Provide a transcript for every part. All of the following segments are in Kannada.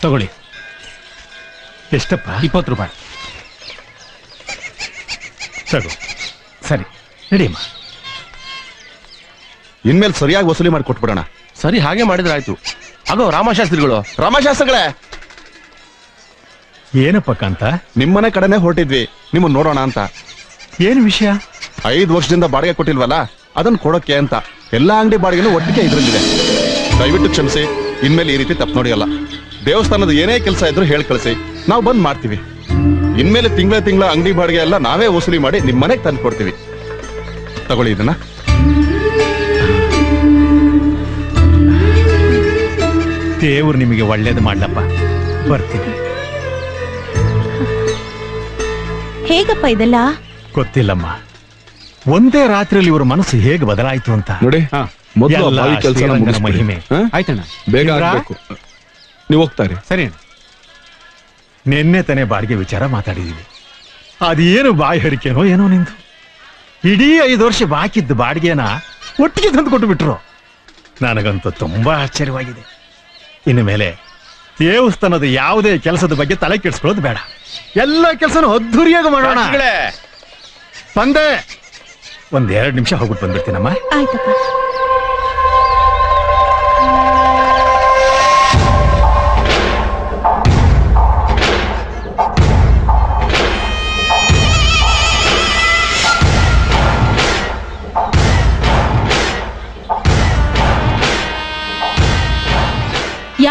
ತಗೊಳ್ಳಿ. ಎಷ್ಟಪ್ಪ? ಇಪ್ಪತ್ತು ರೂಪಾಯಿ. ಸಾಕು ಸರಿ. ನಡಿಯಮ್ಮ. ಇನ್ಮೇಲೆ ಸರಿಯಾಗಿ ವಸೂಲಿ ಮಾಡಿ ಕೊಟ್ಬಿಡೋಣ. ಸರಿ ಹಾಗೆ ಮಾಡಿದ್ರೆ ಆಯ್ತು. ಆಗೋ ರಾಮಶಾಸ್ತ್ರಿಗಳು. ರಾಮಶಾಸ್ತ್ರಗಳೇ. ಏನಪ್ಪ ಕಾಂತ? ನಿಮ್ಮನೆ ಕಡೆನೆ ಹೊರಟಿದ್ವಿ. ನಿಮ್ಮನ್ನ ನೋಡೋಣ ಅಂತ. ಏನು ವಿಷಯ? ಐದು ವರ್ಷದಿಂದ ಬಾಡಿಗೆ ಕೊಟ್ಟಿಲ್ವಲ್ಲ? ಅದನ್ನ ಕೊಡೋಕೆ ಅಂತ. ಎಲ್ಲಾ ಅಂಗಡಿ ಬಾಡಿಗೆನೂ ಒಟ್ಟಿಗೆ ಇದ್ರಲ್ಲಿದೆ. ದಯವಿಟ್ಟು ಕ್ಷಮಿಸಿ. ಇನ್ಮೇಲೆ ಈ ರೀತಿ ತಪ್ಪು ನೋಡಿಯಲ್ಲ. ದೇವಸ್ಥಾನದ ಏನೇ ಕೆಲಸ ಇದ್ರು ಹೇಳಿ ಕಳಿಸಿ. ನಾವು ಬಂದ್ ಮಾಡ್ತೀವಿ. ಇನ್ಮೇಲೆ ತಿಂಗಳ ತಿಂಗಳ ಅಂಗಡಿ ಬಾಡಿಗೆ ಎಲ್ಲ ನಾವೇ ವಸೂಲಿ ಮಾಡಿ ನಿಮ್ ಮನೆಗೆ ತಂದು ಕೊಡ್ತೀವಿ. ತಗೊಳ್ಳಿ ಇದನ್ನ. ದೇವ್ರು ನಿಮಗೆ ಒಳ್ಳೇದು ಮಾಡ್ಲಪ್ಪ. ಬರ್ತೀನಿ. ಹೇಗಪ್ಪ ಇದೆಲ್ಲ? ಗೊತ್ತಿಲ್ಲಮ್ಮ. ಒಂದೇ ರಾತ್ರಿಯಲ್ಲಿ ಇವ್ರ ಮನಸ್ಸು ಹೇಗೆ ಬದಲಾಯಿತು ಅಂತ. ನೋಡಿ ಮೊದಲು ಎಲ್ಲ ಬಾವಿ ಮಹಿಮೆ. ಆಯ್ತಣ್ಣ. ಬೇಗ? ಆಗ್ಬೇಕು. ನೀವು ಹೋಗ್ತಾರೆ. ಸರಿ ಅಣ್ಣ. ನಿನ್ನೆ ತಾನೇ ಬಾಡಿಗೆ ವಿಚಾರ ಮಾತಾಡಿದೀವಿ. ಅದೇನು ಬಾಯಿ ಹರಿಕೆನೋ ಏನೋ ನಿಂದು? ಇಡೀ ಐದು ವರ್ಷ ಬಾಕಿದ್ದ ಬಾಡಿಗೆನ ಒಟ್ಟಿಗೆ ತಂದು ಕೊಟ್ಟು ಬಿಟ್ರು ನನಗಂತೂ ತುಂಬಾ ಆಶ್ಚರ್ಯವಾಗಿದೆ. ಇನ್ನು ಮೇಲೆ ದೇವಸ್ಥಾನದ ಯಾವುದೇ ಕೆಲಸದ ಬಗ್ಗೆ ತಲೆ ಕೆಡಿಸ್ಕೊಳ್ಳೋದು ಬೇಡ. ಎಲ್ಲ ಕೆಲಸನೂ ಅದ್ದೂರಿಯಾಗಿ ಮಾಡೋಣ. ಬಂದೆ. ಒಂದೆರಡು ಎರಡು ನಿಮಿಷ ಹೋಗ್ಬಿಟ್ಟು ಬಂದ್ಬಿಡ್ತೀನಮ್ಮ. ಆಯ್ತಪ್ಪ.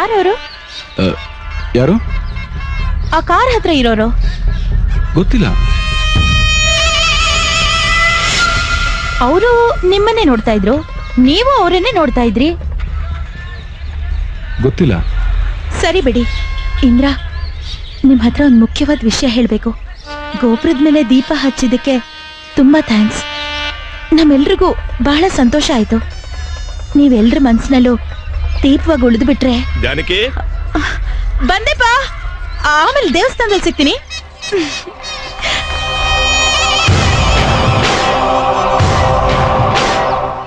ಯಾರವರು? ಯಾರು? ಆ ಕಾರ್ ಹತ್ರ ಇರೋರು. ಗೊತ್ತಿಲ್ಲ. ಅವರು ನಿಮ್ಮನ್ನೇ ನೋಡ್ತಾ ಇದ್ರು. ನೀವು ಅವರನ್ನೇ ನೋಡ್ತಾ ಇದ್ರಿ. ಗೊತ್ತಿಲ್ಲ. ಸರಿ ಬಿಡಿ. ಇಂದ್ರ ನಿಮ್ ಹತ್ರ ಒಂದು ಮುಖ್ಯವಾದ ವಿಷಯ ಹೇಳ್ಬೇಕು. ಗೋಪುರದ ಮೇಲೆ ದೀಪ ಹಚ್ಚಿದ್ದಕ್ಕೆ ತುಂಬಾ ಥ್ಯಾಂಕ್ಸ್ ನಮ್ಮೆಲ್ರಿಗೂ ಬಹಳ ಸಂತೋಷ ಆಯ್ತು. ನೀವೆಲ್ರ ಮನ್ಸಿನಲ್ಲೂ ದೀಪವಾಗಿ ಉಳಿದು ಬಿಟ್ರೆ? ಜಾನಕಿ? ಬಂದೆಪ್ಪ ಆಮೇಲೆ ದೇವಸ್ಥಾನದಲ್ಲಿ ಸಿಗ್ತೀನಿ.